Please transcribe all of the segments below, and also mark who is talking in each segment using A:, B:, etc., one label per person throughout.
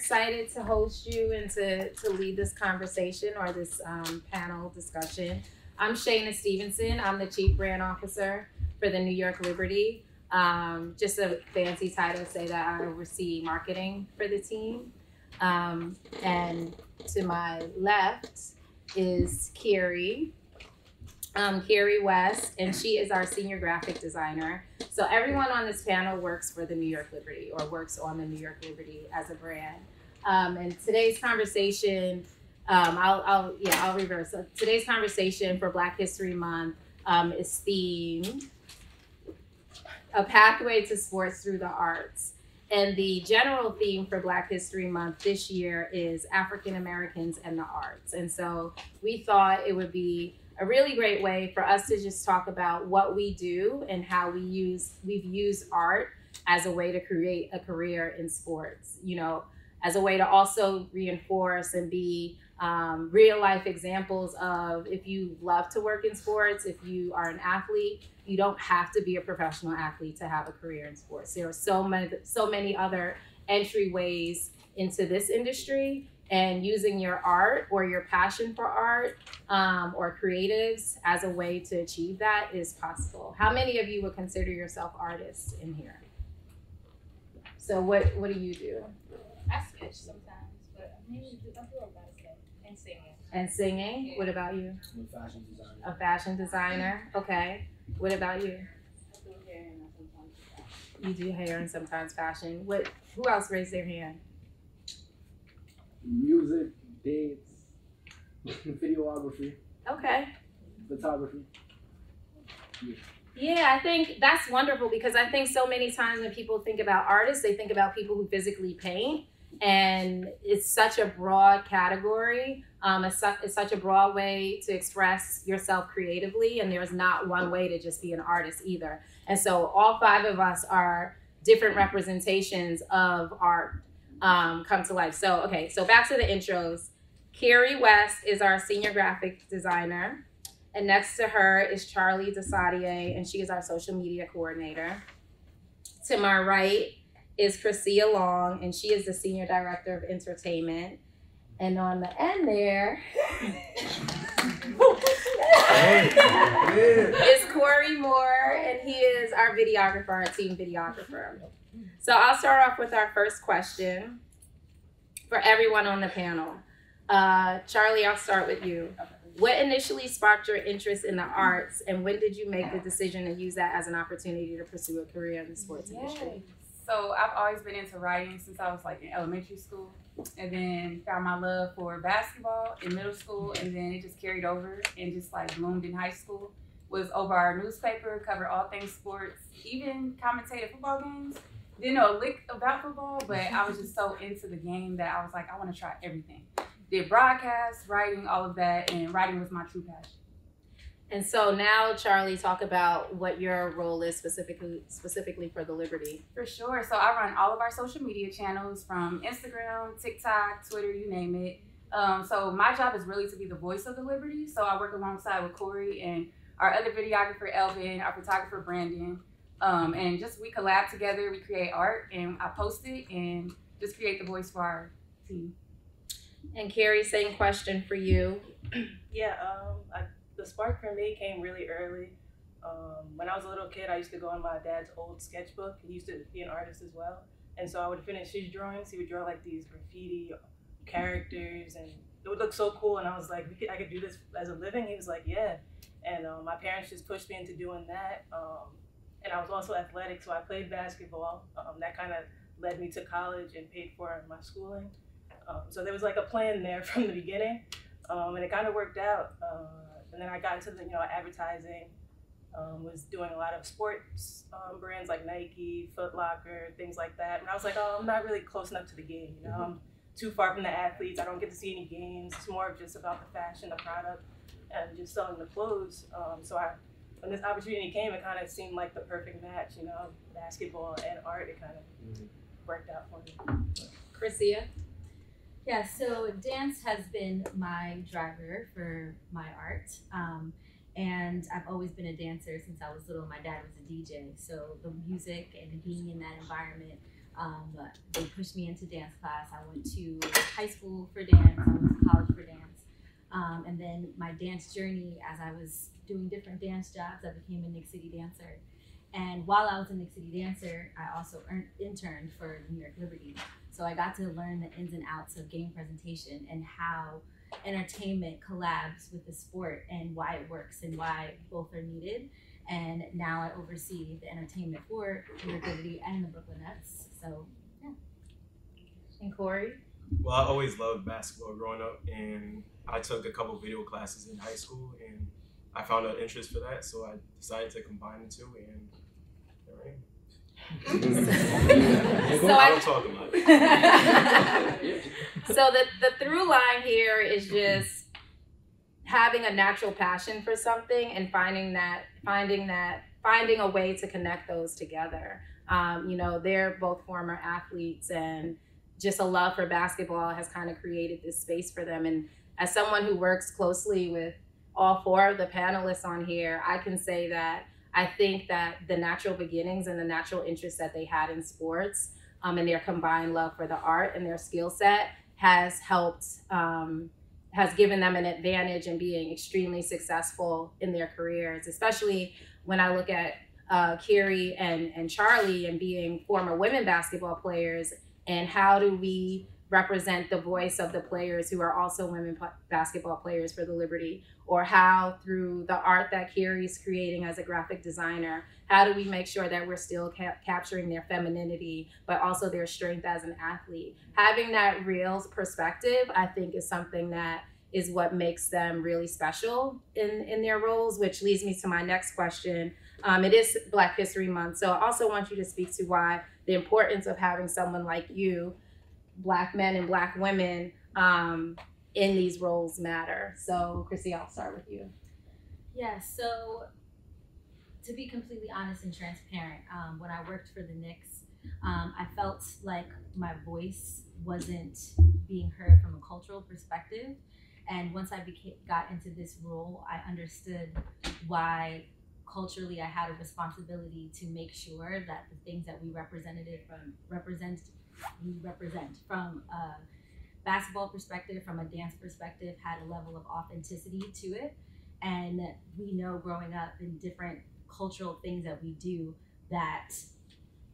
A: excited to host you and to, to lead this conversation or this um, panel discussion. I'm Shayna Stevenson. I'm the Chief Brand Officer for the New York Liberty. Um, just a fancy title say that I oversee marketing for the team. Um, and to my left is Carrie, um, Carrie West, and she is our senior graphic designer. So everyone on this panel works for the New York Liberty or works on the New York Liberty as a brand. Um, and today's conversation, um, I'll, I'll, yeah, I'll reverse. So today's conversation for Black History Month um, is themed a pathway to sports through the arts. And the general theme for Black History Month this year is African Americans and the arts. And so we thought it would be a really great way for us to just talk about what we do and how we use we've used art as a way to create a career in sports. You know, as a way to also reinforce and be um, real life examples of if you love to work in sports, if you are an athlete, you don't have to be a professional athlete to have a career in sports. There are so many, so many other entryways into this industry, and using your art or your passion for art um, or creatives as a way to achieve that is possible. How many of you would consider yourself artists in here? So what what do you do?
B: I sketch sometimes, but I mainly do I do a lot of sketching and singing.
A: And singing. What about you?
C: I'm a fashion designer.
A: A fashion designer. Okay. What about you?
B: I do hair and sometimes do.
A: You do hair and sometimes fashion. What? Who else raised their hand?
C: Music, dance, videography,
A: Okay.
C: photography.
A: Yeah, I think that's wonderful because I think so many times when people think about artists, they think about people who physically paint, and it's such a broad category. Um, it's, su- it's such a broad way to express yourself creatively, and there's not one way to just be an artist either. And so, all five of us are different representations of art um, come to life. So, okay, so back to the intros. Carrie West is our senior graphic designer. And next to her is Charlie Desadier, and she is our social media coordinator. To my right is Chrissia Long, and she is the senior director of entertainment. And on the end there is Corey Moore, and he is our videographer, our team videographer. So I'll start off with our first question for everyone on the panel. Uh, Charlie, I'll start with you. What initially sparked your interest in the arts, and when did you make the decision to use that as an opportunity to pursue a career in the sports industry?
B: So I've always been into writing since I was like in elementary school, and then found my love for basketball in middle school, and then it just carried over and just like bloomed in high school. Was over our newspaper, covered all things sports, even commentated football games. Didn't know a lick about football, but I was just so into the game that I was like, I want to try everything. Did broadcast, writing, all of that, and writing was my true passion.
A: And so now, Charlie, talk about what your role is specifically specifically for the Liberty.
B: For sure. So I run all of our social media channels from Instagram, TikTok, Twitter, you name it. Um, so my job is really to be the voice of the Liberty. So I work alongside with Corey and our other videographer, Elvin, our photographer, Brandon. Um, and just we collab together, we create art, and I post it and just create the voice for our team.
A: And Carrie, same question for you.
D: Yeah, um, I, the spark for me came really early. Um, when I was a little kid, I used to go on my dad's old sketchbook. He used to be an artist as well, and so I would finish his drawings. He would draw like these graffiti characters, and it would look so cool. And I was like, I could do this as a living. He was like, yeah. And um, my parents just pushed me into doing that. Um, and I was also athletic, so I played basketball. Um, that kind of led me to college and paid for my schooling. Um, so there was like a plan there from the beginning, um, and it kind of worked out. Uh, and then I got into the you know advertising, um, was doing a lot of sports um, brands like Nike, Foot Locker, things like that. And I was like, oh, I'm not really close enough to the game. You know, I'm too far from the athletes. I don't get to see any games. It's more of just about the fashion, the product, and just selling the clothes. Um, so I when this opportunity came, it kind of seemed like the perfect match, you know, basketball and art. It kind of worked out for me.
A: Chrissia.
E: Yeah, so dance has been my driver for my art. Um, and I've always been a dancer since I was little. My dad was a DJ, so the music and being in that environment Um, they pushed me into dance class. I went to high school for dance. I went to college for dance. Um, and then my dance journey, as I was doing different dance jobs, I became a Knicks City dancer. And while I was a Knicks City dancer, I also earned, interned for New York Liberty. So I got to learn the ins and outs of game presentation and how entertainment collabs with the sport and why it works and why both are needed. And now I oversee the entertainment for York Liberty and the Brooklyn Nets. So yeah.
A: And Corey?
F: Well, I always loved basketball growing up, and I took a couple video classes in high school, and I found an interest for that, so I decided to combine the two, and am.
A: so
F: I
A: I,
F: don't talk a lot.
A: so the the through line here is just having a natural passion for something and finding that finding that finding a way to connect those together. Um, you know, they're both former athletes and just a love for basketball has kind of created this space for them. And as someone who works closely with all four of the panelists on here, I can say that I think that the natural beginnings and the natural interest that they had in sports um, and their combined love for the art and their skill set has helped, um, has given them an advantage in being extremely successful in their careers, especially when I look at uh, Kiri and, and Charlie and being former women basketball players and how do we represent the voice of the players who are also women p- basketball players for the Liberty, or how through the art that Kiri's creating as a graphic designer, how do we make sure that we're still ca- capturing their femininity, but also their strength as an athlete? Having that real perspective, I think, is something that is what makes them really special in, in their roles, which leads me to my next question. Um, it is Black History Month, so I also want you to speak to why the importance of having someone like you black men and black women um, in these roles matter. So, Chrissy, I'll start with you.
E: Yeah, so to be completely honest and transparent, um, when I worked for the Knicks, um, I felt like my voice wasn't being heard from a cultural perspective. And once I became, got into this role, I understood why culturally I had a responsibility to make sure that the things that we represented from represent we represent from a basketball perspective, from a dance perspective, had a level of authenticity to it. And we know growing up in different cultural things that we do that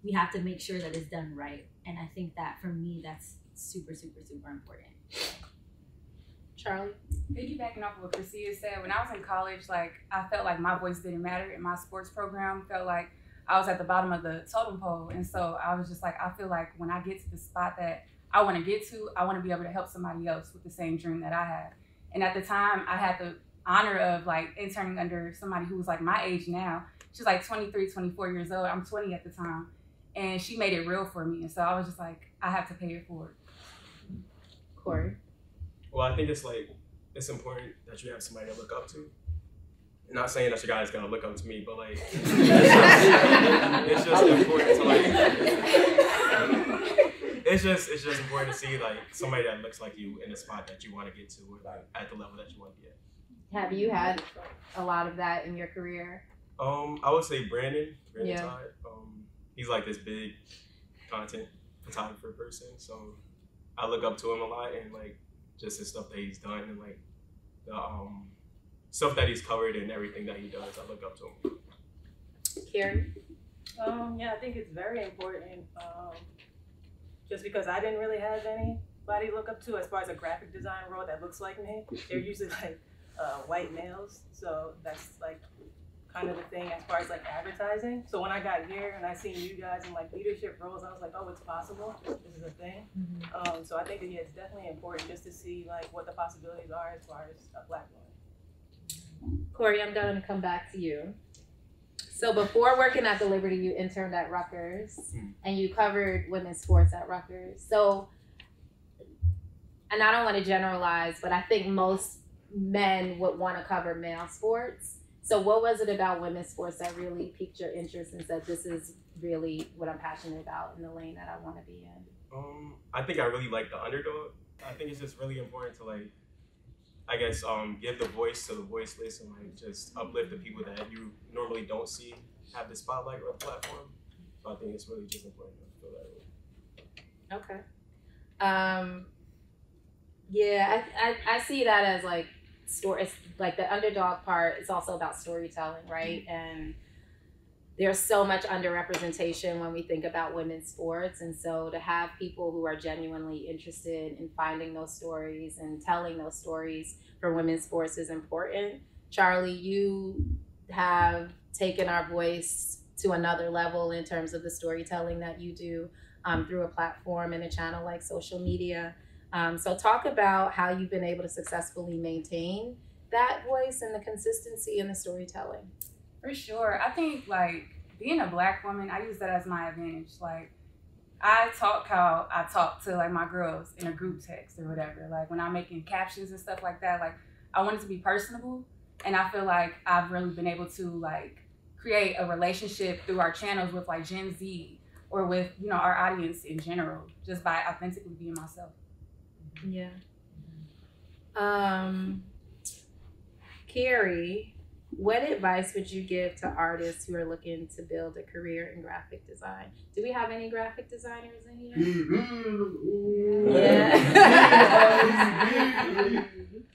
E: we have to make sure that it's done right. And I think that for me, that's super, super, super important.
A: Charlie?
B: Piggybacking off of what Chrissy said, when I was in college, like I felt like my voice didn't matter in my sports program. Felt like I was at the bottom of the totem pole, and so I was just like, I feel like when I get to the spot that I want to get to, I want to be able to help somebody else with the same dream that I had. And at the time, I had the honor of like interning under somebody who was like my age now. She's like 23, 24 years old. I'm 20 at the time, and she made it real for me. And so I was just like, I have to pay it forward.
A: Corey?
F: Well, I think it's like it's important that you have somebody to look up to. Not saying that you guys gotta look up to me, but like it's just important to like it's just it's just important to see like somebody that looks like you in the spot that you want to get to or like at the level that you want to be at.
A: Have you had a lot of that in your career?
F: Um, I would say Brandon, Brandon
A: Yeah.
F: Todd. Um, he's like this big content photographer person, so I look up to him a lot and like just the stuff that he's done and like the um stuff that he's covered and everything that he does. I look up to him.
A: Kiri?
D: Um, yeah, I think it's very important. Um, just because I didn't really have anybody to look up to as far as a graphic design role that looks like me. They're usually like uh, white males, so that's like kind of the thing as far as like advertising. So when I got here and I seen you guys in like leadership roles, I was like, oh, it's possible. This is a thing. Um, so I think that yeah, it's definitely important just to see like what the possibilities are as far as a black woman.
A: Corey, I'm going to come back to you. So before working at the Liberty, you interned at Rutgers
F: Hmm.
A: and you covered women's sports at Rutgers. So, and I don't want to generalize, but I think most men would want to cover male sports. So what was it about women's sports that really piqued your interest and said, this is really what I'm passionate about in the lane that I want to be in?
F: Um, I think I really like the underdog. I think it's just really important to like, I guess, um, give the voice to the voiceless and like just uplift the people that you normally don't see have the spotlight or the platform. So I think it's really just important to feel that way.
A: Okay. Um, yeah, I, I, I see that as like story. It's like the underdog part is also about storytelling, right? And there's so much underrepresentation when we think about women's sports, and so to have people who are genuinely interested in finding those stories and telling those stories for women's sports is important. Charlie, you have taken our voice to another level in terms of the storytelling that you do um, through a platform and a channel like social media. Um, so, talk about how you've been able to successfully maintain that voice and the consistency in the storytelling.
B: For sure. I think like being a black woman, I use that as my advantage. Like I talk how I talk to like my girls in a group text or whatever. Like when I'm making captions and stuff like that, like I want it to be personable. And I feel like I've really been able to like create a relationship through our channels with like Gen Z or with, you know, our audience in general, just by authentically being myself.
A: Yeah. Um, Carrie, what advice would you give to artists who are looking to build a career in graphic design? Do we have any graphic designers in here? Yeah.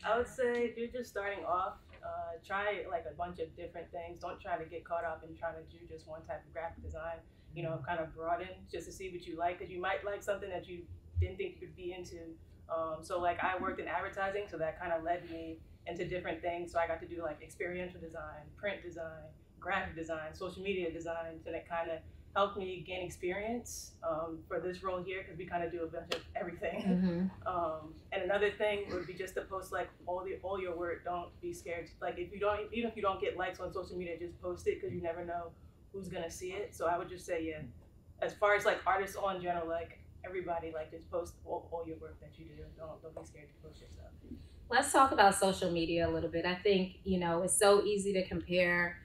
D: I would say if you're just starting off, uh, try like a bunch of different things. Don't try to get caught up in trying to do just one type of graphic design. You know, kind of broaden just to see what you like, because you might like something that you didn't think you could be into. Um, so like I worked in advertising, so that kind of led me into different things. So I got to do like experiential design, print design, graphic design, social media design, and it kind of helped me gain experience um, for this role here because we kind of do a bunch of everything.
A: Mm-hmm.
D: Um, and another thing would be just to post like all the all your work. Don't be scared. Like if you don't, even if you don't get likes on social media, just post it because you never know who's gonna see it. So I would just say, yeah. As far as like artists on general, like everybody, like just post all, all your work that you do. Don't don't be scared to post your stuff.
A: Let's talk about social media a little bit. I think, you know, it's so easy to compare,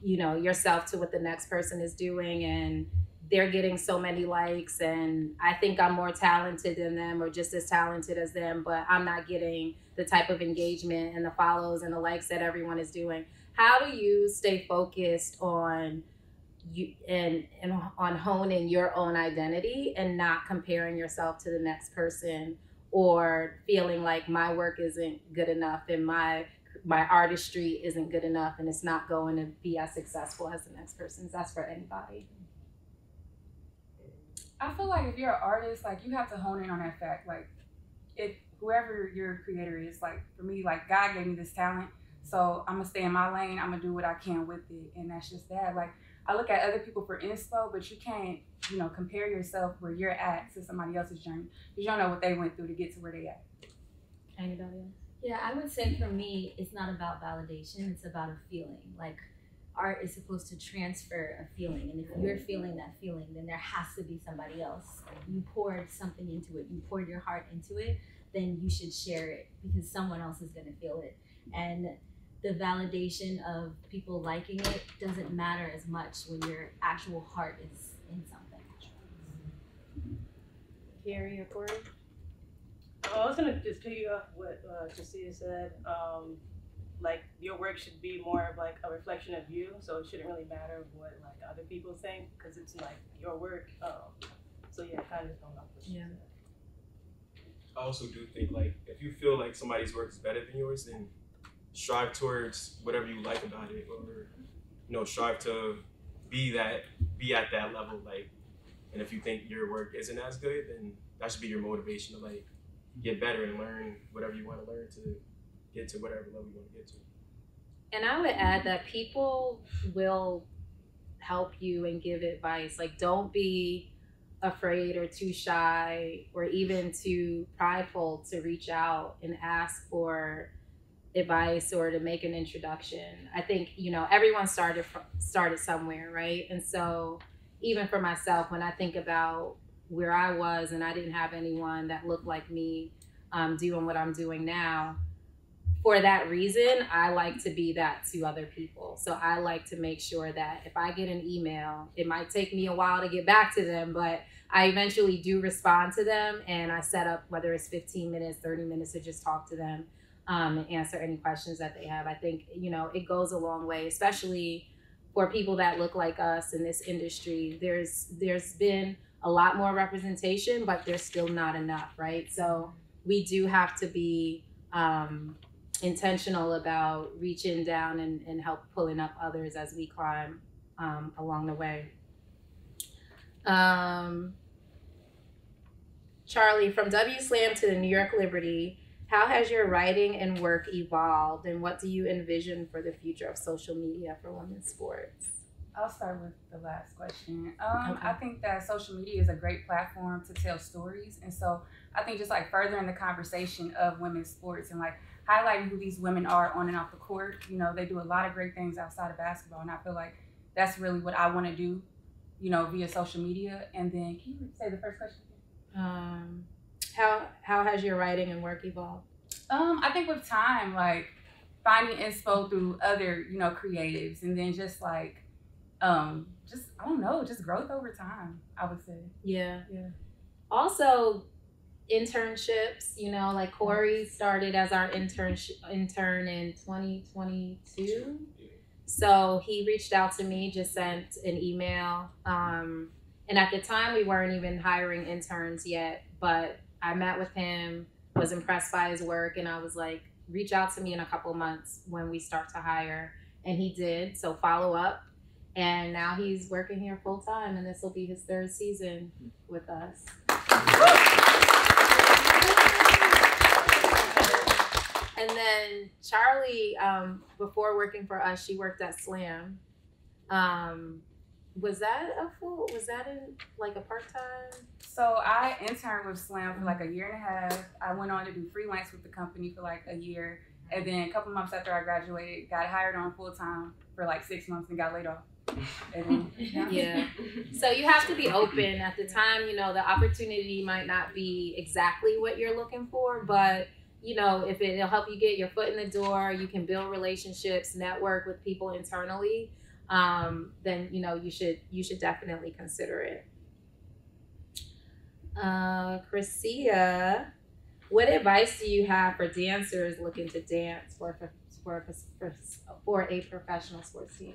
A: you know, yourself to what the next person is doing and they're getting so many likes and I think I'm more talented than them or just as talented as them, but I'm not getting the type of engagement and the follows and the likes that everyone is doing. How do you stay focused on you and and on honing your own identity and not comparing yourself to the next person or feeling like my work isn't good enough and my my artistry isn't good enough and it's not going to be as successful as the next person's that's for anybody
B: I feel like if you're an artist, like you have to hone in on that fact. Like if whoever your creator is, like for me, like God gave me this talent. So I'm gonna stay in my lane, I'm gonna do what I can with it. And that's just that. Like I look at other people for inspo, but you can't, you know, compare yourself where you're at to somebody else's journey. Because you don't know what they went through to get to where they at.
A: anybody else
E: Yeah, I would say for me, it's not about validation, it's about a feeling. Like art is supposed to transfer a feeling. And if you're feeling that feeling, then there has to be somebody else. You poured something into it, you poured your heart into it, then you should share it because someone else is going to feel it. And the validation of people liking it doesn't matter as much when your actual heart is in something.
A: Carrie or Corey?
D: I was gonna just piggy off what uh, Jasiah said. Um, like your work should be more of like a reflection of you, so it shouldn't really matter what like other people think because it's like your work. Um, so yeah, kind of going off what she
A: Yeah.
D: said.
F: I also do think like if you feel like somebody's work is better than yours, then strive towards whatever you like about it, or you know, strive to be that, be at that level. Like, and if you think your work isn't as good, then that should be your motivation to like get better and learn whatever you want to learn to get to whatever level you want to get to.
A: And I would add that people will help you and give advice. Like, don't be afraid or too shy or even too prideful to reach out and ask for advice or to make an introduction. I think you know everyone started from, started somewhere, right? And so even for myself, when I think about where I was and I didn't have anyone that looked like me um, doing what I'm doing now, for that reason, I like to be that to other people. So I like to make sure that if I get an email, it might take me a while to get back to them, but I eventually do respond to them and I set up whether it's 15 minutes, 30 minutes to just talk to them um, answer any questions that they have. I think, you know, it goes a long way, especially for people that look like us in this industry. There's there's been a lot more representation, but there's still not enough, right? So we do have to be um, intentional about reaching down and, and help pulling up others as we climb um, along the way. Um, Charlie, from W Slam to the New York Liberty, how has your writing and work evolved, and what do you envision for the future of social media for women's sports?
B: I'll start with the last question. Um,
A: Okay.
B: I think that social media is a great platform to tell stories, and so I think just like furthering the conversation of women's sports and like highlighting who these women are on and off the court. You know, they do a lot of great things outside of basketball, and I feel like that's really what I want to do. You know, via social media. And then, can you say the first question? again?
A: Um, how how has your writing and work evolved?
B: Um, I think with time, like finding inspo through other, you know, creatives, and then just like, um, just I don't know, just growth over time. I would say.
A: Yeah.
B: Yeah.
A: Also, internships. You know, like Corey started as our intern intern in 2022. So he reached out to me, just sent an email. Um, and at the time, we weren't even hiring interns yet. But I met with him, was impressed by his work, and I was like, reach out to me in a couple months when we start to hire. And he did. So follow up. And now he's working here full time, and this will be his third season with us. And then Charlie, um, before working for us, she worked at Slam. Um, was that a full? Was that in like a part time?
B: So I interned with Slam for like a year and a half. I went on to do freelance with the company for like a year, and then a couple months after I graduated, got hired on full time for like six months and got laid off. Then,
A: Yeah. So you have to be open at the time. You know, the opportunity might not be exactly what you're looking for, but you know, if it'll help you get your foot in the door, you can build relationships, network with people internally. Um, then you know you should you should definitely consider it. Uh, Chrissia, what advice do you have for dancers looking to dance for for for, for, for a professional sports team?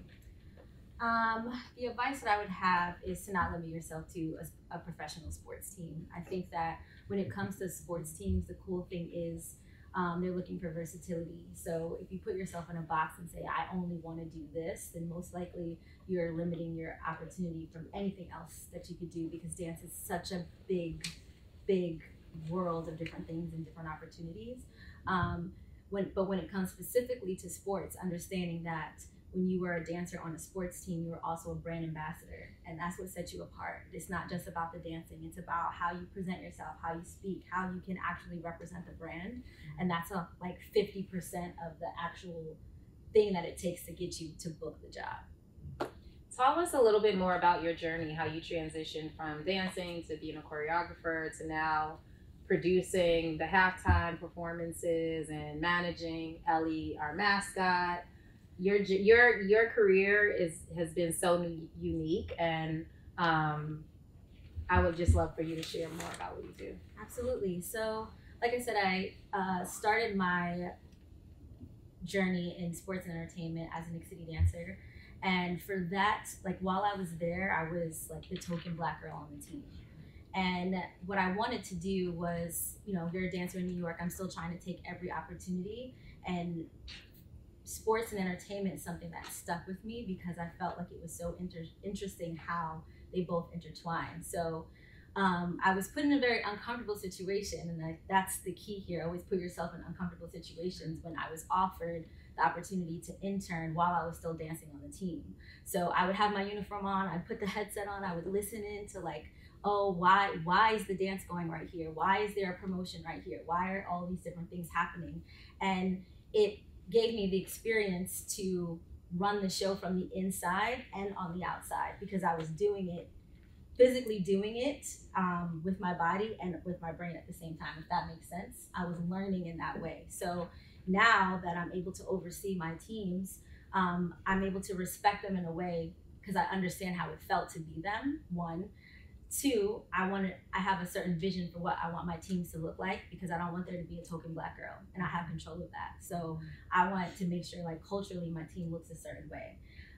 E: Um, the advice that I would have is to not limit yourself to a, a professional sports team. I think that when it comes to sports teams, the cool thing is um, they're looking for versatility. So if you put yourself in a box and say, I only want to do this, then most likely you're limiting your opportunity from anything else that you could do because dance is such a big, big world of different things and different opportunities. Um, when, but when it comes specifically to sports, understanding that when you were a dancer on a sports team, you were also a brand ambassador, and that's what sets you apart. It's not just about the dancing; it's about how you present yourself, how you speak, how you can actually represent the brand, mm-hmm. and that's a, like fifty percent of the actual thing that it takes to get you to book the job.
A: Tell us a little bit more about your journey, how you transitioned from dancing to being a choreographer to now producing the halftime performances and managing Ellie, our mascot. Your your your career is has been so unique, and um, I would just love for you to share more about what you do.
E: Absolutely. So, like I said, I uh, started my journey in sports and entertainment as a Knicks City dancer. And for that, like while I was there, I was like the token black girl on the team. And what I wanted to do was, you know, you're a dancer in New York. I'm still trying to take every opportunity. And sports and entertainment is something that stuck with me because I felt like it was so inter- interesting how they both intertwine. So um, I was put in a very uncomfortable situation, and I, that's the key here. Always put yourself in uncomfortable situations. When I was offered the opportunity to intern while I was still dancing on the team, so I would have my uniform on, I'd put the headset on, I would listen in to like, oh, why why is the dance going right here? Why is there a promotion right here? Why are all these different things happening? And it gave me the experience to run the show from the inside and on the outside because I was doing it physically doing it um, with my body and with my brain at the same time, if that makes sense. I was learning in that way. So now that I'm able to oversee my teams, um, I'm able to respect them in a way because I understand how it felt to be them. One, two, I want to. I have a certain vision for what I want my teams to look like because I don't want there to be a token black girl, and I have control of that. So I want to make sure, like culturally, my team looks a certain way.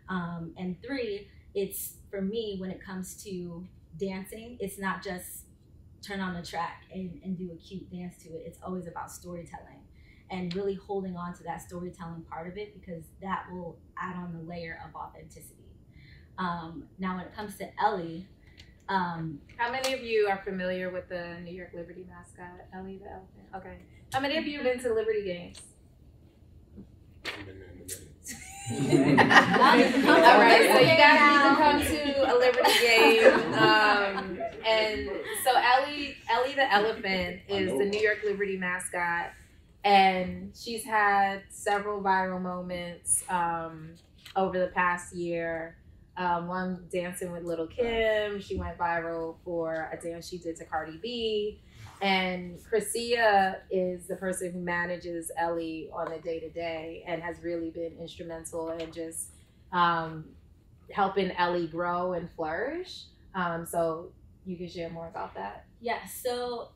E: Um, and three, it's for me when it comes to dancing, it's not just turn on the track and, and do a cute dance to it. It's always about storytelling and really holding on to that storytelling part of it because that will add on the layer of authenticity. Um, now, when it comes to Ellie, um,
A: How many of you are familiar with the New York Liberty mascot, Ellie the elephant? Okay. How many of you have been to Liberty games?
F: I've been there in a minute.
A: All right, so you guys need to come to a Liberty game. Um, and so Ellie, Ellie the elephant is the New York Liberty mascot, and she's had several viral moments um, over the past year. Um, one dancing with Lil' Kim, she went viral for a dance she did to Cardi B. And Chrissia is the person who manages Ellie on the day to day and has really been instrumental in just um, helping Ellie grow and flourish. Um, so you can share more about that.
E: Yeah, so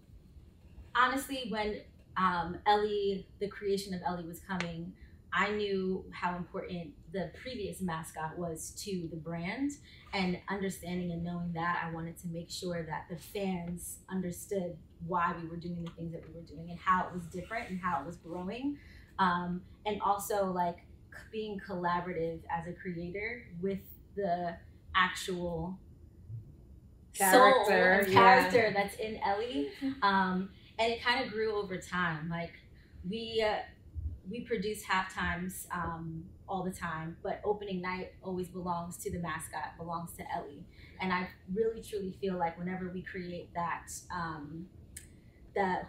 E: honestly, when um, Ellie, the creation of Ellie was coming, I knew how important the previous mascot was to the brand. And understanding and knowing that, I wanted to make sure that the fans understood why we were doing the things that we were doing and how it was different and how it was growing. Um, and also, like, being collaborative as a creator with the actual soul
A: Character, yeah.
E: character that's in Ellie. Um, and it kind of grew over time. Like we uh, we produce half times um, all the time, but opening night always belongs to the mascot, belongs to Ellie. And I really truly feel like whenever we create that um, that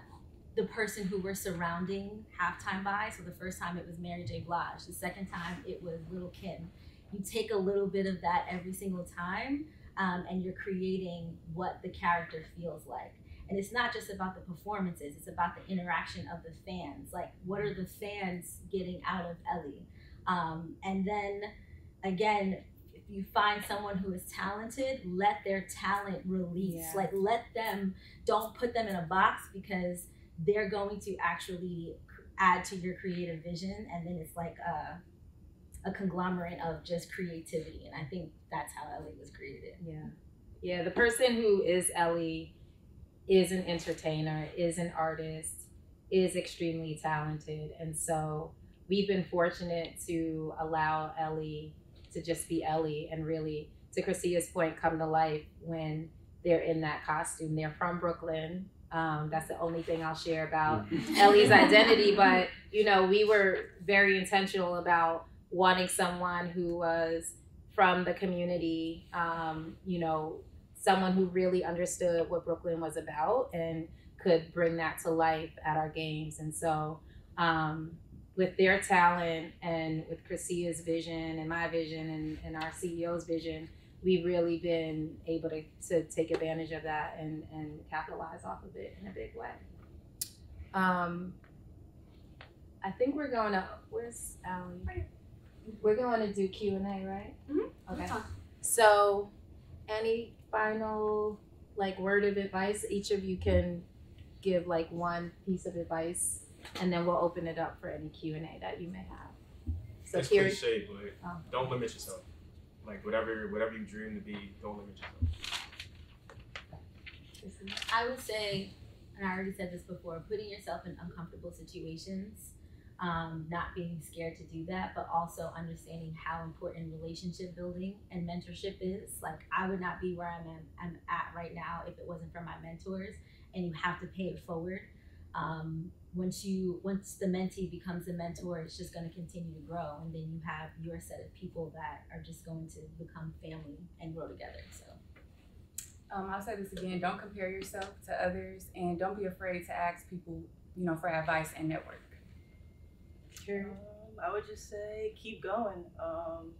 E: the person who we're surrounding halftime by. So the first time it was Mary J. Blige. The second time it was Lil' Kim. You take a little bit of that every single time, um, and you're creating what the character feels like. And it's not just about the performances; it's about the interaction of the fans. Like, what are the fans getting out of Ellie? Um, and then, again, if you find someone who is talented, let their talent release.
A: Yeah.
E: Like, let them. Don't put them in a box because they're going to actually add to your creative vision, and then it's like a a conglomerate of just creativity. And I think that's how Ellie was created.
A: Yeah. Yeah, the person who is Ellie is an entertainer, is an artist, is extremely talented. And so we've been fortunate to allow Ellie to just be Ellie and really, to Christia's point, come to life when they're in that costume. They're from Brooklyn. Um, that's the only thing I'll share about Ellie's identity. But, you know, we were very intentional about wanting someone who was from the community, um, you know, someone who really understood what Brooklyn was about and could bring that to life at our games. And so, um, with their talent and with Christia's vision and my vision and, and our CEO's vision, we've really been able to, to take advantage of that and, and capitalize off of it in a big way. Um, I think we're going to, where's Allie? We're going to do Q and A, right?
E: Mhm.
A: Okay. So, any final like word of advice? Each of you can give like one piece of advice, and then we'll open it up for any Q and A that you may have. So
F: it's
A: here,
F: cliche, but
A: Oh.
F: don't limit yourself. Like whatever whatever you dream to be, don't limit yourself.
E: I would say, and I already said this before, putting yourself in uncomfortable situations, um, not being scared to do that, but also understanding how important relationship building and mentorship is. Like I would not be where I'm at, I'm at right now if it wasn't for my mentors, and you have to pay it forward. Um, once you once the mentee becomes a mentor, it's just going to continue to grow, and then you have your set of people that are just going to become family and grow together. So.
B: Um, I'll say this again: don't compare yourself to others, and don't be afraid to ask people, you know, for advice and network.
A: Sure.
D: Um, I would just say keep going. Um,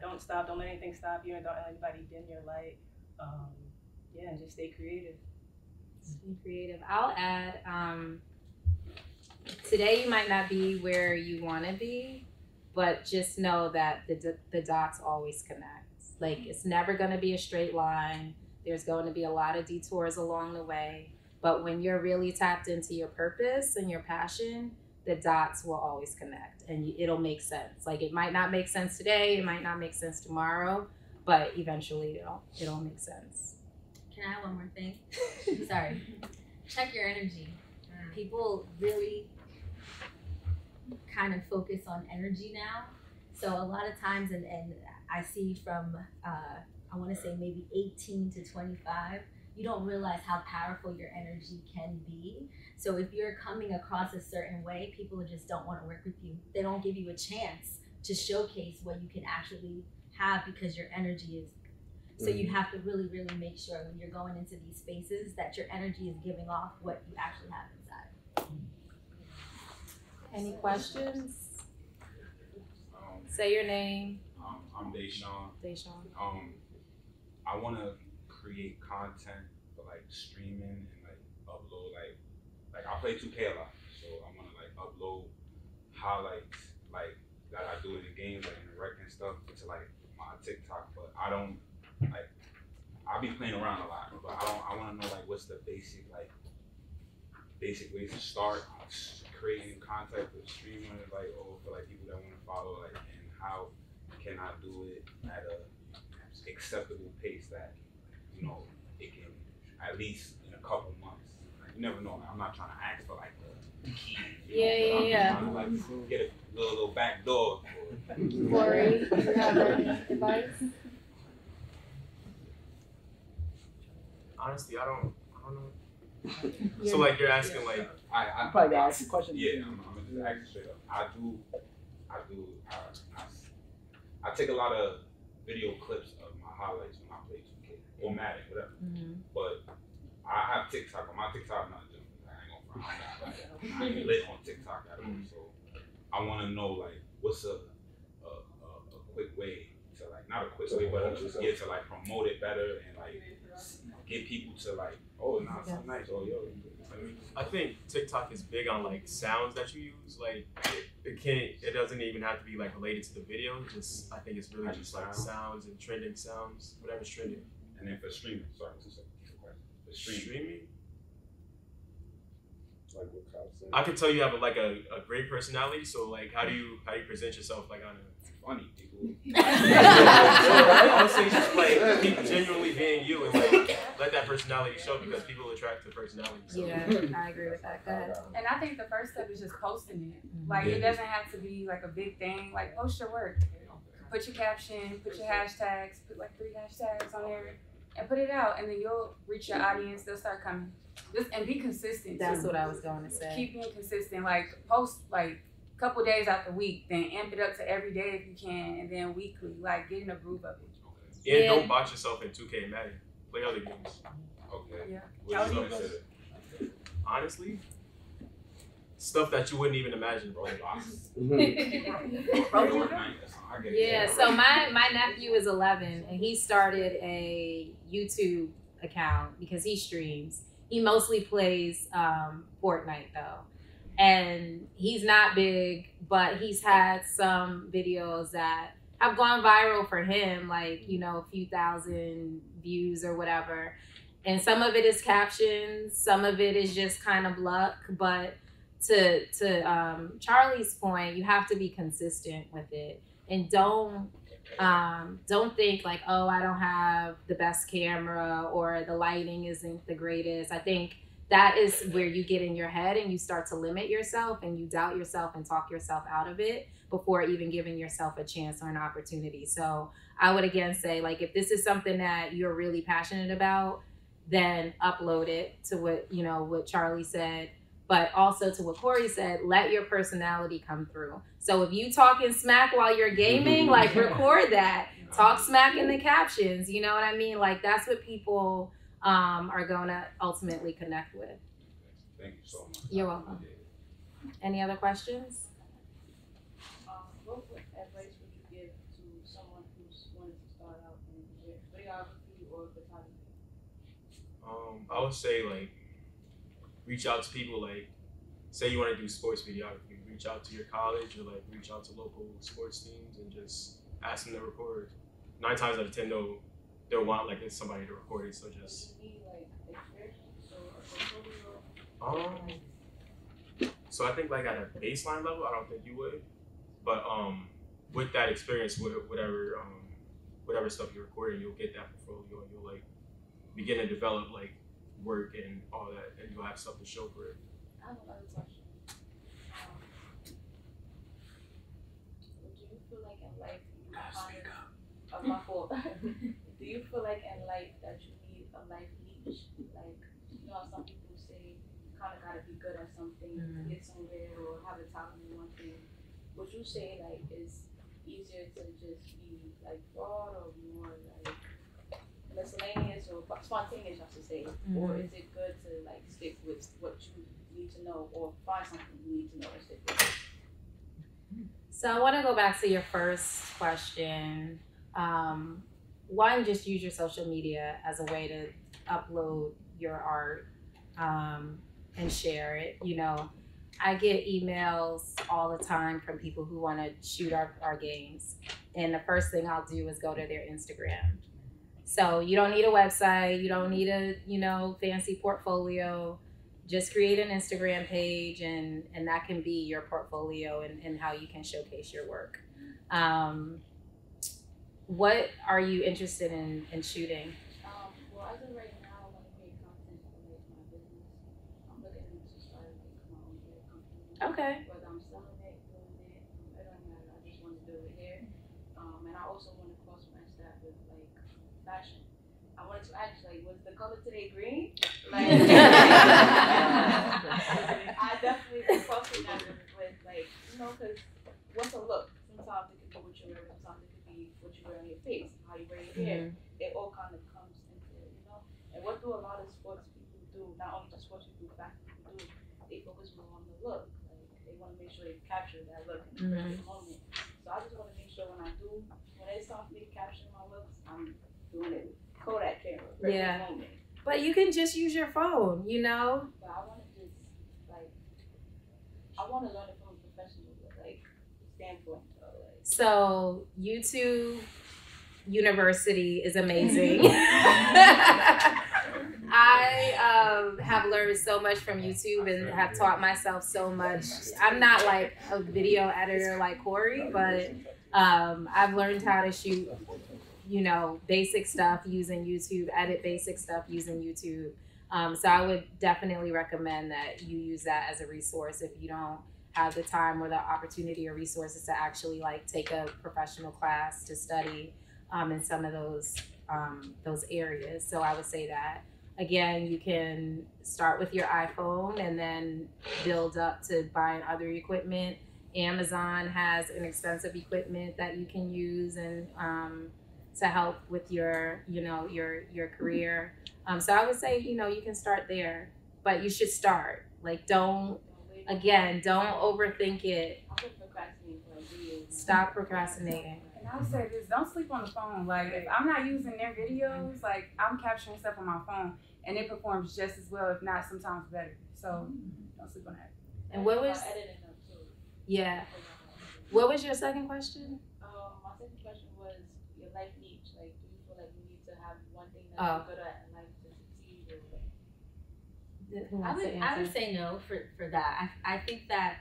D: don't stop. Don't let anything stop you, and don't let anybody dim your light. Um, yeah, and just stay creative.
A: Stay creative. I'll add. Um, today you might not be where you want to be, but just know that the the- the dots always connect. Like it's never going to be a straight line. There's going to be a lot of detours along the way. But when you're really tapped into your purpose and your passion, the dots will always connect, and it'll make sense. Like it might not make sense today, it might not make sense tomorrow, but eventually it'll it'll make sense.
E: can I have one more thing? Sorry. Check your energy. People really kind of focus on energy now. So a lot of times, and, and I see from, uh, I want to say maybe 18 to 25, you don't realize how powerful your energy can be. So if you're coming across a certain way, people just don't want to work with you. They don't give you a chance to showcase what you can actually have because your energy is so you have to really, really make sure when you're going into these spaces that your energy is giving off what you actually have inside.
A: Any questions?
G: Um,
A: Say your name,
G: um, I'm Deshaun.
A: Deshaun.
G: Um, I want to create content for like streaming and like upload like like I play 2K a lot, so I want to like upload highlights like that I do in the games like and stuff to like my TikTok, but I don't like I'll be playing around a lot, but I don't I want to know like what's the basic like basic ways to start creating content for streaming like or for like people that want to follow like and how can I do it at a acceptable pace that you know it can at least in a couple months. Like, you never know. I'm not trying to ask for like the key.
A: Yeah,
G: know,
A: yeah,
G: I'm
A: yeah.
G: just Trying to like mm-hmm. get a little, little back door.
A: Corey, do you have any advice?
F: Honestly, I don't. I don't know. So like you're asking like
G: I, I
C: I'm probably gonna ask you questions.
G: Yeah, I'm, I'm gonna just ask you straight up. I do, I do, I, I, I take a lot of video clips of my highlights when I play 2K or Madden, whatever. Mm-hmm. But I have TikTok. On my TikTok, not just I ain't gonna front. I'm not, like, I ain't lit on TikTok at all. So I want to know like what's a, a a a quick way to like not a quick way, but a, yeah, to like promote it better and like get people to like oh, nah, so nice. Oh, yo. you know what I mean?
F: I think TikTok is big on like sounds that you use. Like it, it can't. It doesn't even have to be like related to the video. Just I think it's really just like sounds and trending sounds, whatever's trending.
G: And then for streaming, sorry, two seconds. For streaming.
F: Streaming.
H: Like what Kyle said.
F: I can tell you have a, like a, a great personality. So like, how do you how do you present yourself like on a
G: funny people.
F: I would say just like keep genuinely being you and like let that personality show because people attract to personality. So.
A: Yeah, I agree with that. Go.
B: And I think the first step is just posting it. Like it doesn't have to be like a big thing. Like post your work. Put your caption, put your hashtags, put like three hashtags on there and put it out and then you'll reach your audience, they'll start coming. Just and be consistent.
A: That's
B: too.
A: what I was going to say.
B: Keep being consistent. Like post like a couple days out the week, then amp it up to every day if you can, and then weekly. Like getting a groove of it.
F: And
A: Yeah.
F: don't box yourself in 2K and Madden. Play other games.
G: Okay.
B: Yeah.
G: What you gonna say?
F: Honestly, stuff that you wouldn't even imagine, bro.
G: I get it.
A: Yeah, so my my nephew is 11 and he started a YouTube account because he streams. He mostly plays um, Fortnite though, and he's not big, but he's had some videos that have gone viral for him, like you know a few thousand views or whatever. And some of it is captions, some of it is just kind of luck, but to to um, Charlie's point, you have to be consistent with it. And don't um, don't think like oh i don't have the best camera or the lighting isn't the greatest. I think that is where you get in your head and you start to limit yourself and you doubt yourself and talk yourself out of it before even giving yourself a chance or an opportunity. So i would again say like if this is something that you're really passionate about then upload it to what you know what charlie said but also to what Corey said, let your personality come through. So if you talking smack while you're gaming, like record that. Talk smack in the captions. You know what I mean? Like that's what people um, are going to ultimately connect with.
G: Thank you so much.
A: You're welcome. Any other questions?
I: Um, what advice would you give to someone who's wanting to start out in videography or photography?
F: Um, I would say like reach out to people like say you want to do sports videography, reach out to your college or like reach out to local sports teams and just ask them to record. Nine times out of ten they'll they'll want like somebody to record it. So just
I: Do you need like experience or a portfolio?
F: um so I think like at a baseline level I don't think you would. But um with that experience with whatever um whatever stuff you're recording you'll get that portfolio and you'll like begin to develop like work and all that, and you'll have stuff to show for it.
I: I have another question. Um, do you feel like in life you kind of, of my fault, do you feel like in life that you need a life leech? Like, you know, some people say you kind of gotta be good at something to get somewhere or have a talent in one thing. Would you say like it's easier to just be like broad or more like miscellaneous or spontaneous, I should say, or is it good to like stick with what you need to know or find something you need to know and stick with?
A: So I want to go back to your first question. Um, one, just use your social media as a way to upload your art um, and share it. You know, I get emails all the time from people who want to shoot our, our games. And the first thing I'll do is go to their Instagram. So you don't need a website, you don't need a, you know, fancy portfolio. Just create an Instagram page and and that can be your portfolio and, and how you can showcase your work. Um, what are you interested in, in shooting?
I: Um, well, as of right now, I want to create content for like my business. I'm looking to start my own company.
A: Okay.
I: Whether I'm selling it, doing it, um, it don't matter. I just want to do it here. Um, and I also want to cross match that with like fashion. I wanted to ask like, was the color today green? Like, I definitely was crossing that with, with like, you know, because what's a look? Sometimes it could be what you wear, sometimes it could be what you wear on your face, how you wear your hair. Mm-hmm. It all kind of comes into it, you know. And what do a lot of sports people do? Not only just sports people, fashion people do. They focus more on the look. Like they want to make sure they capture that look in the mm-hmm. present moment. So I just want to make sure when I do, when it's time for me to capture my looks, I'm doing it with Kodak camera.
A: Yeah. But you can just use your phone, you know?
I: But I want to just like, I want to learn it from a professional like standpoint. So, like,
A: So YouTube University is amazing. I um, have learned so much from YouTube and have taught myself so much. I'm not like a video editor like Corey, but um, I've learned how to shoot, you know, basic stuff using YouTube, edit basic stuff using YouTube. Um, so I would definitely recommend that you use that as a resource if you don't have the time or the opportunity or resources to actually like take a professional class to study um, in some of those um, those areas. So I would say that again, you can start with your iPhone and then build up to buying other equipment. Amazon has inexpensive equipment that you can use and um, to help with your you know your your career. Um, so I would say you know you can start there, but you should start. Like don't
I: don't
A: again don't overthink it.
I: I've been procrastinating for like years.
A: Stop procrastinating.
B: And I'll say this: don't sleep on the phone. Like if I'm not using their videos, like I'm capturing stuff on my phone, and it performs just as well, if not sometimes better. So don't sleep on that.
A: And what was
I: editing them too.
A: yeah? What was your second question?
I: Um, my second question was your life needs. Like, do you feel like you need to have one thing that
A: Oh.
I: you're good at to succeed? Or
A: Who
E: I would I would say no for for that. I I think that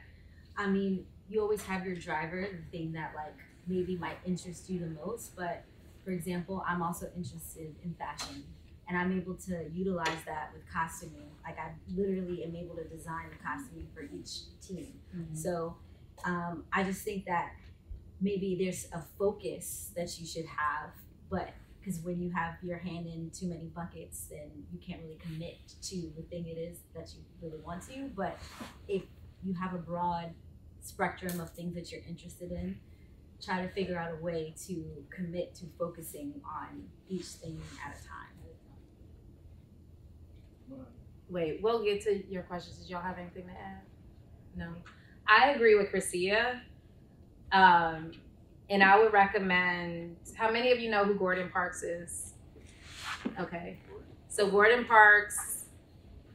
E: I mean you always have your driver, the thing that like maybe might interest you the most. But for example, I'm also interested in fashion, and I'm able to utilize that with costuming. Like I literally am able to design the costuming for each team. So um, I just think that maybe there's a focus that you should have, but because when you have your hand in too many buckets, then you can't really commit to the thing it is that you really want to. But if you have a broad spectrum of things that you're interested in, try to figure out a way to commit to focusing on each thing at a time.
A: Wait, we'll get to your questions. Did y'all have anything to add? No. I agree with Chrisia. Um, and I would recommend. How many of you know who Gordon Parks is? Okay, so Gordon Parks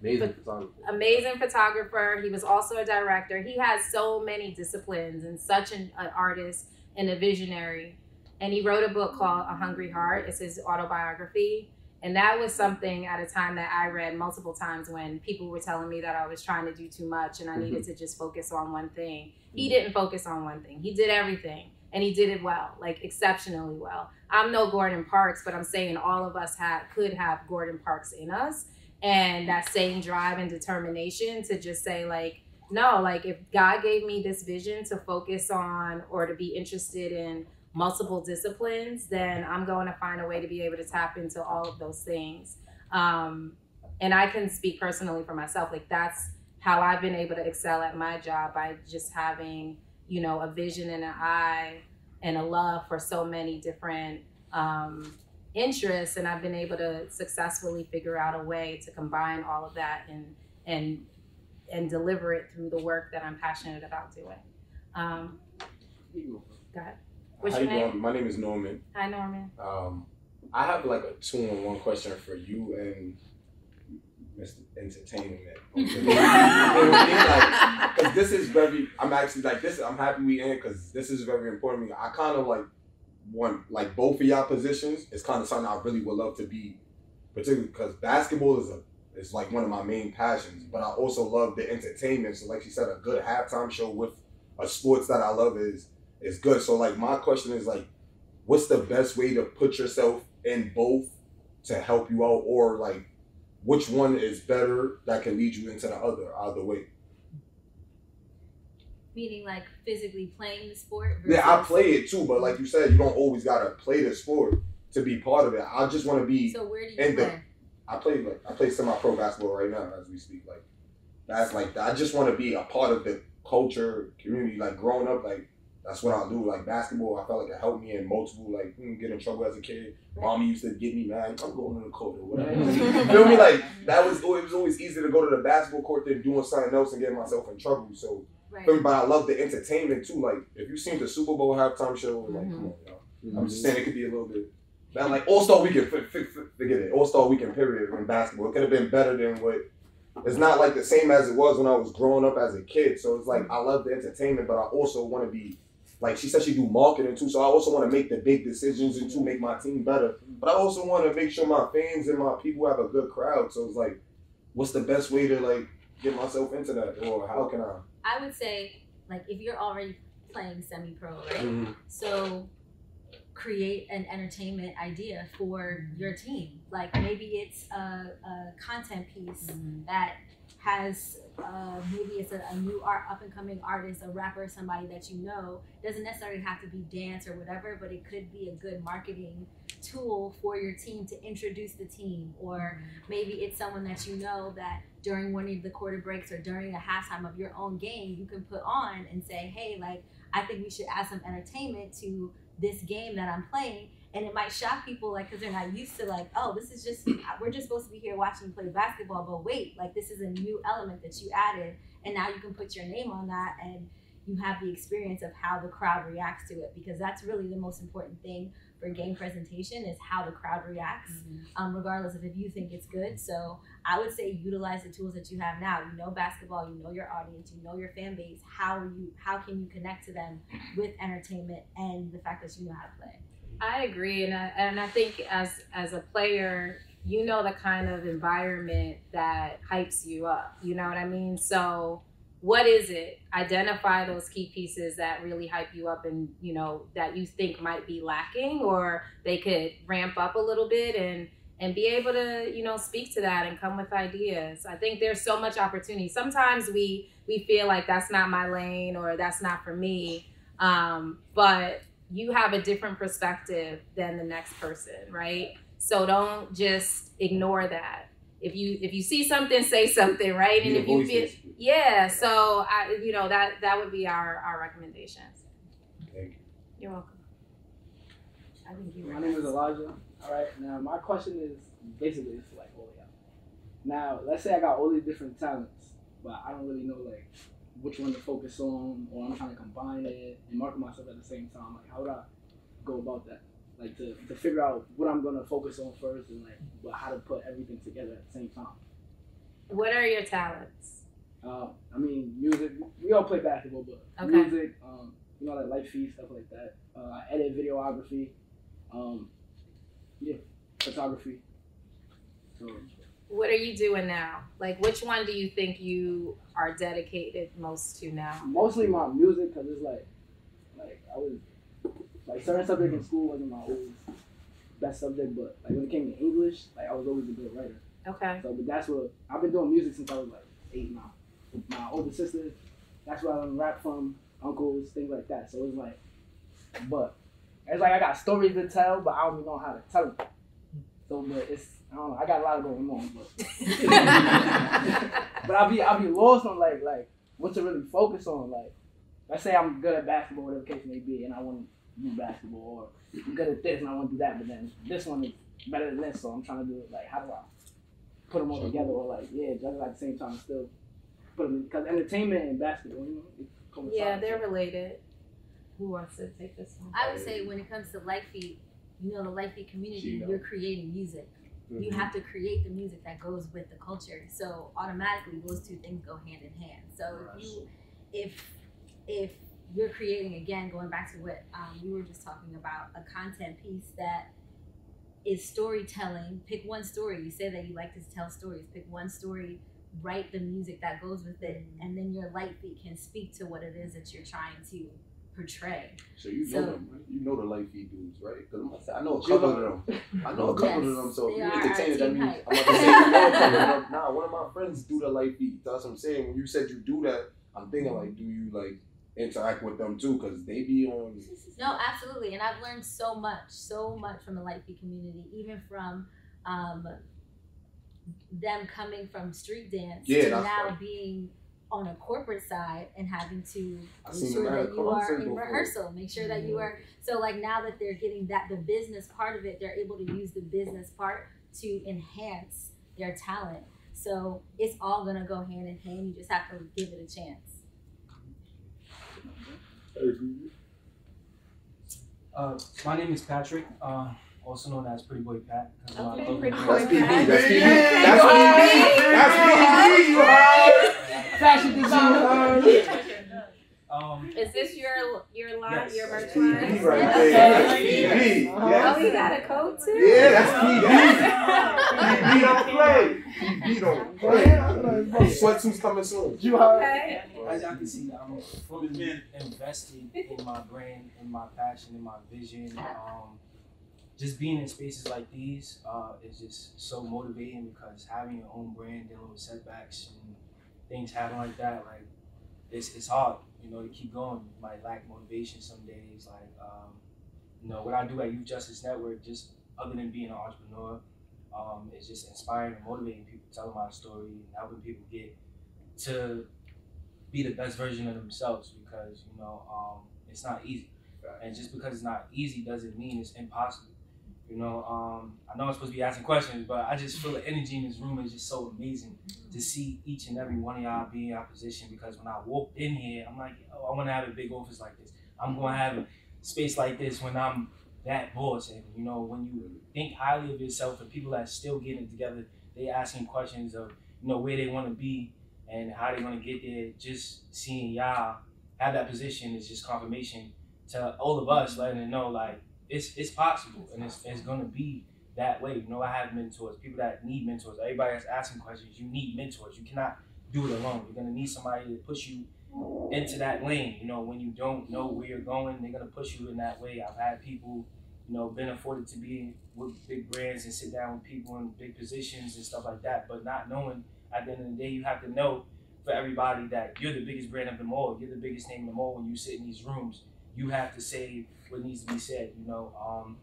H: Amazing photographer.
A: amazing photographer. He was also a director. He has so many disciplines and such an, an artist and a visionary. And he wrote a book called A Hungry Heart. It's his autobiography. And that was something at a time that I read multiple times when people were telling me that I was trying to do too much and I mm-hmm. needed to just focus on one thing. He didn't focus on one thing. He did everything and he did it well, like exceptionally well. I'm no Gordon Parks, but I'm saying all of us had could have Gordon Parks in us and that same drive and determination to just say like no, like if God gave me this vision to focus on or to be interested in multiple disciplines, then I'm going to find a way to be able to tap into all of those things. Um, and I can speak personally for myself. Like that's how I've been able to excel at my job by just having, you know, a vision and an eye and a love for so many different um, interests. And I've been able to successfully figure out a way to combine all of that and and and deliver it through the work that I'm passionate about doing. Um,
C: You.
A: What's
H: How
A: your
H: you
A: name?
H: doing? My name is Norman.
A: Hi, Norman.
H: Um, I have like a two-in-one question for you and Mr. Entertainment. Because this is very, I'm actually like this. I'm happy we in because this is very important. I kind of like want like both of y'all positions. It's kind of something I really would love to be, particularly because basketball is a is like one of my main passions. But I also love the entertainment. So like she said, a good halftime show with a sports that I love is is good. So like my question is like, what's the best way to put yourself in both to help you out, or like which one is better that can lead you into the other either way?
E: Meaning like physically playing the sport.
H: Yeah, I play it too, but like you said, you don't always gotta play the sport to be part of it. I just want to be.
E: So where do you
H: and the-
E: play?
H: I play like I play semi-pro basketball right now as we speak. Like that's like I just want to be a part of the culture community. Like growing up, like that's what I do. Like basketball, I felt like it helped me in multiple like mm, get in trouble as a kid. Mommy used to get me mad. I'm going to the court or whatever. you feel me? Like that was it was always easier to go to the basketball court than doing something else and getting myself in trouble. So,
E: Right.
H: but I love the entertainment too. Like if you seen the Super Bowl halftime show, like mm-hmm. come on, y'all. Mm-hmm. I'm just saying it could be a little bit. Man, like All Star Weekend, f- f- f- forget it. All Star Weekend period in basketball. It could have been better than what. It's not like the same as it was when I was growing up as a kid. So it's like mm-hmm. I love the entertainment, but I also want to be, like she said, she do marketing too. So I also want to make the big decisions and to make my team better. But I also want to make sure my fans and my people have a good crowd. So it's like, what's the best way to like get myself into that, or how can I?
E: I would say like if you're already playing semi-pro, right?
H: Mhm.
E: So create an entertainment idea for your team. Like maybe it's a, a content piece that has uh, maybe it's a, a new art up and coming artist, a rapper, somebody that you know. Doesn't necessarily have to be dance or whatever, but it could be a good marketing tool for your team to introduce the team or maybe it's someone that you know that during one of the quarter breaks or during a halftime of your own game you can put on and say hey like i think we should add some entertainment to this game that i'm playing and it might shock people like because they're not used to like oh this is just we're just supposed to be here watching you play basketball but wait like this is a new element that you added and now you can put your name on that and you have the experience of how the crowd reacts to it because that's really the most important thing for game presentation is how the crowd reacts um, regardless of if you think it's good. So i would say utilize the tools that you have now. You know basketball you know your audience you know your fan base. How you how can you connect to them with entertainment and the fact that you know how to play
A: I agree, and I, and I think as as a player, you know the kind of environment that hypes you up. You know what I mean? So, what is it? Identify those key pieces that really hype you up, and you know that you think might be lacking, or they could ramp up a little bit, and and be able to you know speak to that and come with ideas. I think there's so much opportunity. Sometimes we we feel like that's not my lane or that's not for me, um, but you have a different perspective than the next person, right? So don't just ignore that. If you if you see something, say something, right? And if you feel yeah, so I you know that that would be our our recommendations.
H: Thank you.
A: You're welcome. I think you were
C: My name is. Elijah. All right. Now my question is basically it's like all of y'all. Now let's say I got all these different talents, but I don't really know like which one to focus on, or I'm trying to combine it and market myself at the same time. Like how would I go about that? Like to, to figure out what I'm gonna focus on first, and like but how to put everything together at the same time.
A: What are your talents?
C: Uh, I mean, music. We all play basketball, but
A: Okay.
C: music. Um, you know, like light feet stuff like that. Uh, I edit videography. Um, yeah, photography. So
A: What are you doing now? Like, which one do you think you are dedicated most to now?
C: mostly my music, cause it's like, like I was, like certain subject in school wasn't my always best subject, but like when it came to English, like I was always a good writer.
A: Okay.
C: So, but that's what I've been doing music since I was like eight now. My older sister, that's where I learned rap from, uncles, things like that. So it's like, but it's like I got stories to tell, but I don't even know how to tell them. So, but it's I don't know. I got a lot going on, but but I'll be I'll be lost on like like what to really focus on. Like, let's say I'm good at basketball, whatever case may be, and I want to do basketball, or I'm good at this and I want to do that, but then this one is better than this, so I'm trying to do it. Like, how do I put them all together, or like yeah, just at the same time still put them because entertainment and basketball, you know, it
A: yeah, they're related. Who wants to take this one?
E: I would say when it comes to Light Feet, you know, the Light Feet community, you're creating music. You have to create the music that goes with the culture. So automatically those two things go hand in hand. So if you if if you're creating again, going back to what um, we were just talking about, a content piece that is storytelling. Pick one story. You say that you like to tell stories. Pick one story. Write the music that goes with it, and then your light feet can speak to what it is that you're trying to portray.
H: So you know
E: So-
H: them, right? You know the light feet dudes, right? Because I know a couple
C: know-
H: of them. I know a couple
E: Yes,
H: of them. So if you
E: are our
H: entertain it, that
E: team
H: means
E: hype.
H: I'm about to say you know a couple of them. Nah, one of my friends do the light feet. That's what I'm saying. When you said you do that, I'm thinking like, do you like interact with them too? Because they be on.
E: No, absolutely. And I've learned so much, so much from the Light Feet community, even from um, them coming from street dance
H: Yeah,
E: to now
H: right.
E: being on a corporate side and having to make sure that you are in
H: before.
E: rehearsal, make sure that you are so like now that they're getting that the business part of it, they're able to use the business part to enhance their talent. So it's all gonna go hand in hand. You just have to give it a chance.
J: Uh, my name is Patrick, uh, also known as Pretty Boy Pat. 'cause a lot of
A: Okay, Pretty
J: people-
A: Boy
H: That's PB.
A: Pat.
H: That's PB. That's
C: you
H: PB. That's PB. You heard?
C: Fashion designer.
J: Um,
A: Is this your your line,
J: Yes.
A: your merch
H: That's
A: line?
H: PB right there. That's PB. Yes.
A: Oh, you got a coat too?
H: Yeah, that's PB. PB don't play. PB don't play. Sweatsuits coming soon.
C: You heard.
A: Okay.
J: as y'all can see, I'm fully invested in my brand, in my passion, in my vision. Um, just being in spaces like these uh, is just so motivating because having your own brand, dealing with setbacks and things happen like that, like it's it's hard, you know, to keep going. You might lack motivation some days. Like, um, you know, what I do at Youth Justice Network, just other than being an entrepreneur, um, is just inspiring and motivating people, telling my story, and helping people get to be the best version of themselves because you know um, it's not easy, and just because it's not easy doesn't mean it's impossible. You know, um, I know I'm supposed to be asking questions, but I just feel the energy in this room is just so amazing to see each and every one of y'all be in our position. Because when I walked in here, I'm like, oh, I want to have a big office like this. I'm going to have a space like this when I'm that boss. And you know, when you think highly of yourself and people that still getting together, they asking questions of you know where they want to be and how they want to get there. Just seeing y'all have that position is just confirmation to all of us, letting them know like it's it's possible and it's it's gonna be that way. You know, I have mentors, people that need mentors. Everybody that's asking questions, you need mentors. You cannot do it alone. You're gonna need somebody to push you into that lane. You know, when you don't know where you're going, they're gonna push you in that way. I've had people, you know, been afforded to be with big brands and sit down with people in big positions and stuff like that, but not knowing at the end of the day, you have to know for everybody that you're the biggest brand of them all. You're the biggest name of them all when you sit in these rooms. You have to say what needs to be said. You know, um,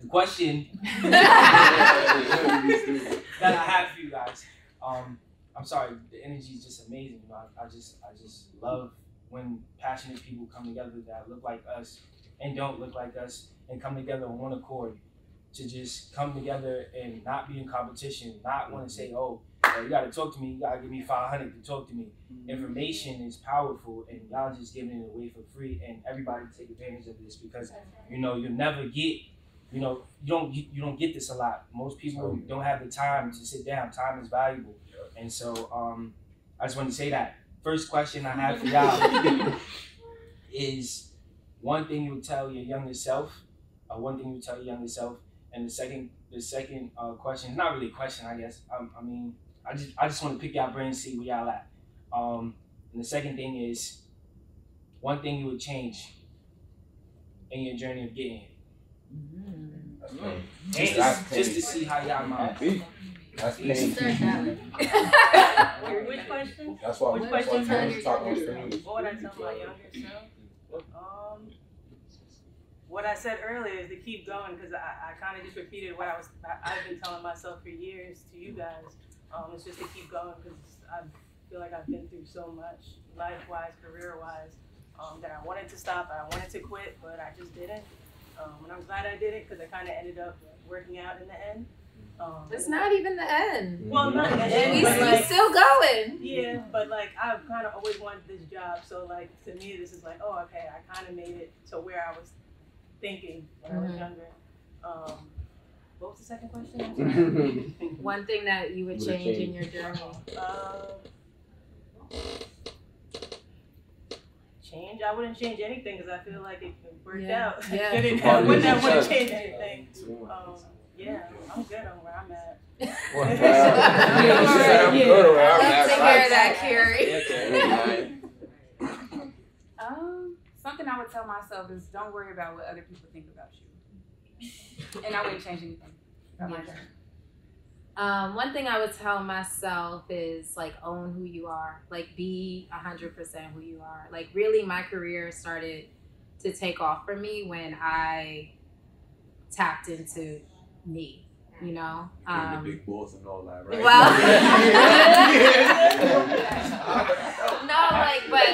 J: the question that I have for you guys. Um, I'm sorry, the energy is just amazing. You know, I, I just I just love when passionate people come together that look like us and don't look like us and come together on one accord to just come together and not be in competition, not want to say, oh, well, you got to talk to me, you got to give me 500 to talk to me. Information is powerful and y'all just giving it away for free and everybody take advantage of this because, you know, you'll never get you know, you don't you, you don't get this a lot. Most people don't have the time to sit down. Time is valuable, and so um, I just want to say that. First question I have for y'all is one thing you would tell your younger self, or one thing you would tell your younger self, and the second the second uh, question, it's not really a question, I guess. Um, I mean, I just I just want to pick y'all brains, see where y'all at. Um, and the second thing is, one thing you would change in your journey of getting it.
H: That's pain.
J: Just, to, just to see how y'all mind.
H: That's pain.
E: start that way.
D: Which question?
H: That's why
D: Which
H: that's why
D: question?
H: parents talk about things.
D: What would I tell my younger self? Um, what I said earlier is to keep going because I, I kind of just repeated what I was I, I've been telling myself for years to you guys. Um, it's just to keep going because I feel like I've been through so much life wise, career wise, um, that I wanted to stop. I wanted to quit, but I just didn't. Um, and I'm glad I did it because it kind of ended up working out in the end. Um,
A: It's not even the end.
D: well, not the end,
A: we,
D: like,
A: still going.
D: yeah, but like I've kind of always wanted this job, so like to me this is like, oh, okay, I kind of made it to where I was thinking when I was
A: Mhm.
D: younger. Um, what was the second question?
A: One thing that you would
H: Would've
A: change in your journey.
D: uh, change? I wouldn't change anything because I feel like it worked
A: Yeah.
D: out.
A: Yeah.
D: I, didn't, I
H: Part
D: wouldn't
H: the
D: have want change anything. Um, yeah, I'm good on where I'm at.
H: Yeah, she said I'm good or I'm
A: Let's
H: at,
A: take care of that, Carrie.
B: Um, something I would tell myself is don't worry about what other people think about you. And I wouldn't change anything about
A: Yeah. Um, one thing I would tell myself is like own who you are. Like be a hundred percent who you are. Like really my career started to take off for me when I tapped into me. You know?
H: Being the
A: Um,
H: big boss and all that, right?
A: Well- no, like, but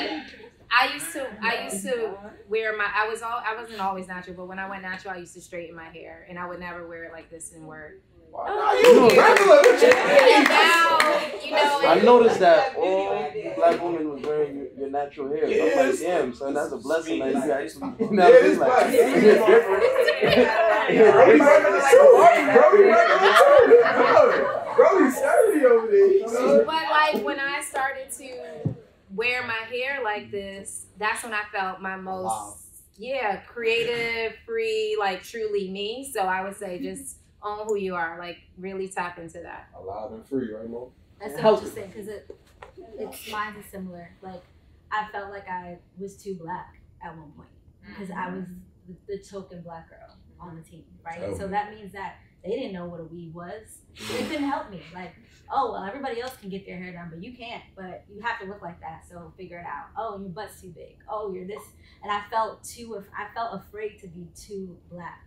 A: I used to, I used to wear my, I was all, I wasn't always natural, but when I went natural, I used to straighten my hair, and I would never wear it like this in work.
H: Why not you? Regular, what you
A: And
H: mean?
A: now, you know,
K: I noticed that all black women was wearing your, your natural hair. I'm like,
H: Yes.
K: damn, son, that's a blessing that you actually. You
H: Yeah,
K: know,
H: it
K: it's
H: is
K: like,
H: black.
K: it's different.
H: Bro, you regular too. Bro, you regular too. Come on. Bro, he's sturdy over there.
A: But like when I started to wear my hair like this, that's when I felt my most,
H: Wow.
A: yeah, creative, free, like truly me. So I would say mm-hmm. just own who you are, like really tap into that.
H: Alive and free, right, Mo?
E: That's so
K: Healthy.
E: interesting because it, it's mine is similar. Like I felt like I was too black at one point because I mm-hmm. was the, the token black girl on the team, right?
H: Oh.
E: So that means that they didn't know what a weave was. It didn't help me. Like, oh well, everybody else can get their hair done, but you can't. But you have to look like that, so figure it out. Oh, your butt's too big. Oh, you're this, and I felt too. I felt afraid to be too black,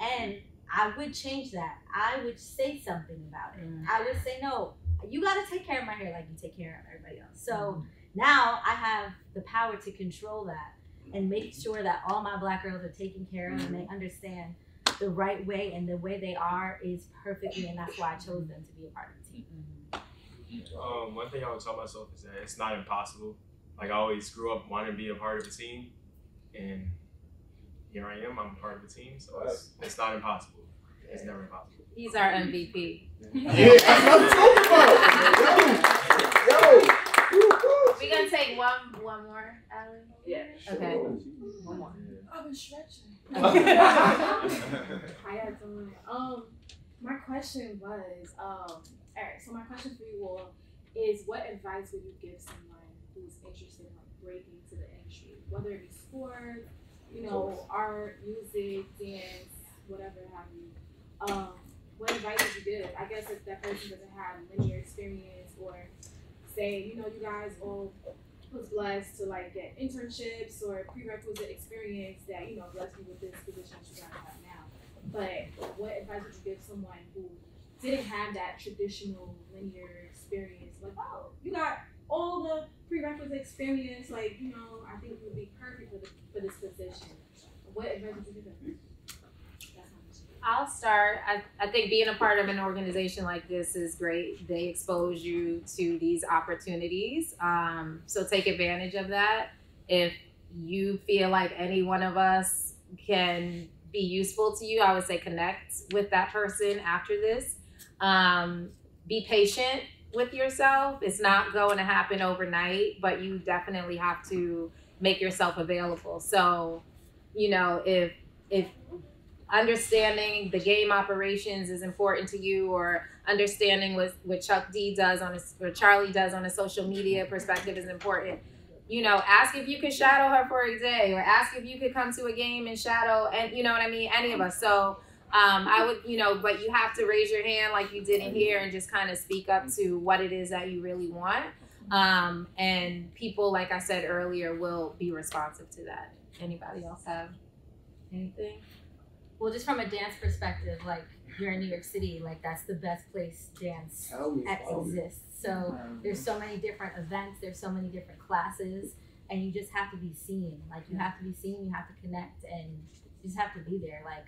E: and I would change that. I would say something about it.
A: Mm.
E: I would say no. You got to take care of my hair like you take care of everybody else. So now I have the power to control that and make sure that all my black girls are taken care of and they understand the right way and the way they are is perfectly, and that's why I chose them to be a part of the team.
F: Um, one thing I would tell myself is that it's not impossible. Like I always grew up wanting to be a part of a team, and here I am. I'm a part of a team, so it's, it's not impossible. It's never impossible.
A: He's our MVP.
H: Yeah, that's what I'm talking about. Yo, yo.
A: We gonna take one one more, Alan.
I: Yeah.
A: Okay. One more.
I: I've been stretching.
L: Hi, everyone. Um, my question was, um, all right. So my question for you all is, what advice would you give someone who's interested in like breaking into the industry, whether it be sport, you know, art, music, dance, whatever have you? Um, what advice would you give? I guess if that person doesn't have linear experience, or say, you know, you guys all was blessed to like get internships or prerequisite experience that you know blessed you with this position that you guys have now. But what advice would you give someone who didn't have that traditional linear experience? Like, oh, you got all the prerequisite experience. Like, you know, I think you would be perfect for the, for this position. What advice would you give them?
A: I'll start. I, I think being a part of an organization like this is great. They expose you to these opportunities. Um, so take advantage of that. If you feel like any one of us can be useful to you, I would say connect with that person after this. Um, be patient with yourself. It's not going to happen overnight, but you definitely have to make yourself available. So, you know, if if understanding the game operations is important to you, or understanding what what Chuck D does on a or Charlie does on a social media perspective is important. You know, ask if you could shadow her for a day, or ask if you could come to a game and shadow, and you know what I mean. Any of us. So. Um, I would, you know, but you have to raise your hand like you did in here and just kind of speak up to what it is that you really want. Um, and people, like I said earlier, will be responsive to that. Anybody else have anything?
E: Well, just from a dance perspective, like you're in New York City, like that's the best place dance
C: Tell me,
E: ex-
C: tell me.
E: exists. So mm-hmm. there's so many different events, there's so many different classes, and you just have to be seen. Like you have to be seen, you have to connect, and you just have to be there. Like,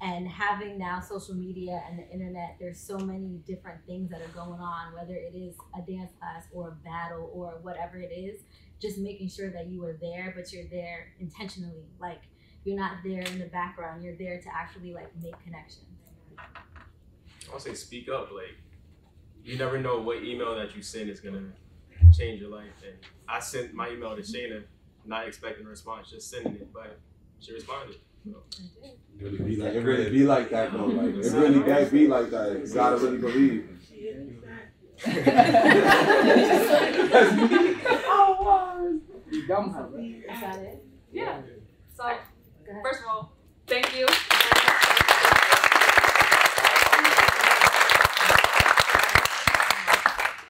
E: and having now social media and the internet, there's so many different things that are going on. Whether it is a dance class or a battle or whatever it is, just making sure that you are there, but you're there intentionally. Like you're not there in the background. You're there to actually like make connections.
F: I'll say speak up. Like you never know what email that you send is gonna change your life. And I sent my email to Shayna, not expecting a response, just sending it, but she responded. So.
H: It really be like, it really be like that though. Like it really can be like that. You gotta really believe.
C: Oh, you dumb her.
A: Is that it?
B: Yeah. So,
E: ahead.
B: First of all, thank you.